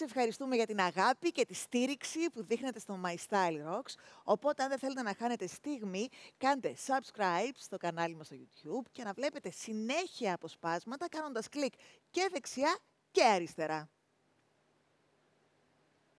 Ευχαριστούμε για την αγάπη και τη στήριξη που δείχνετε στο My Style Rocks. Οπότε, αν δεν θέλετε να χάνετε στιγμή, κάντε subscribe στο κανάλι μας στο YouTube και να βλέπετε συνέχεια αποσπάσματα κάνοντας κλικ και δεξιά και αριστερά.